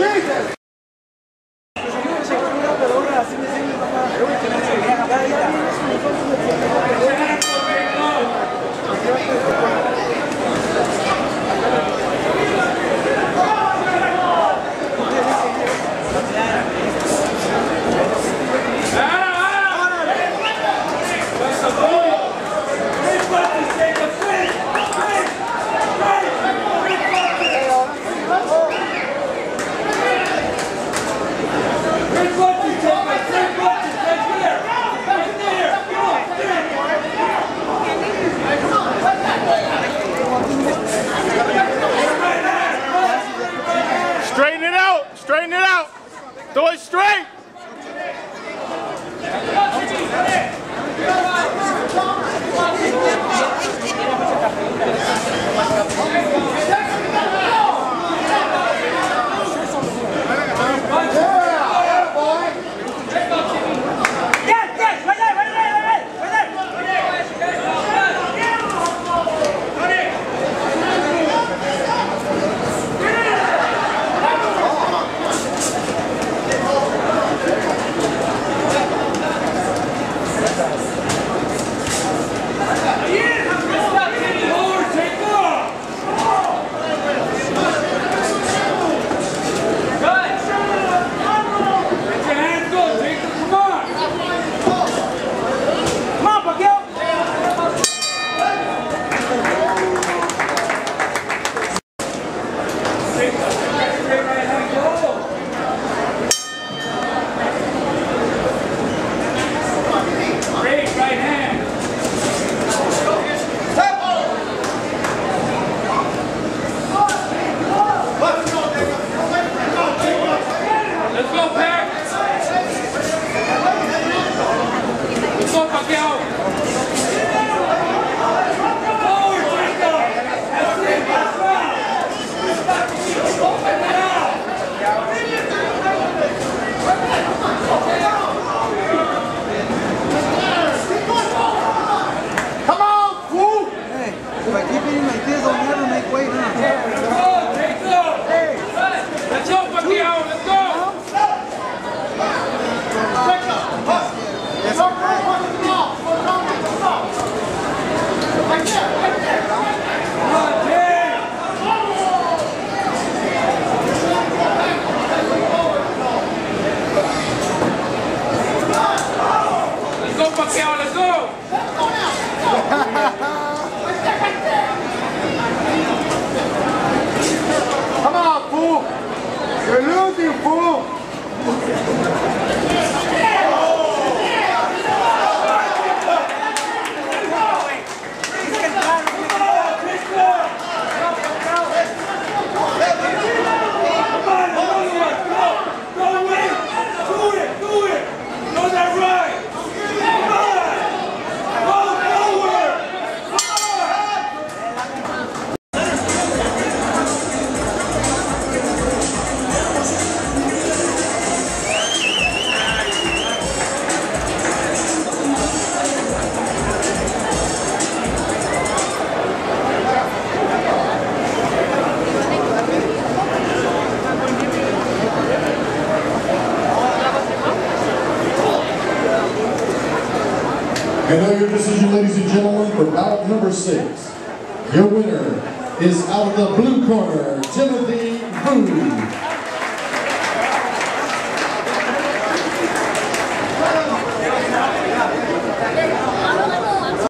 Jesus! Yo Throw it straight. Let's go! Let's go! Come on, fool! You're losing, fool! And now your decision, ladies and gentlemen, for bout number six. Your winner is out of the blue corner, Timothy Vu.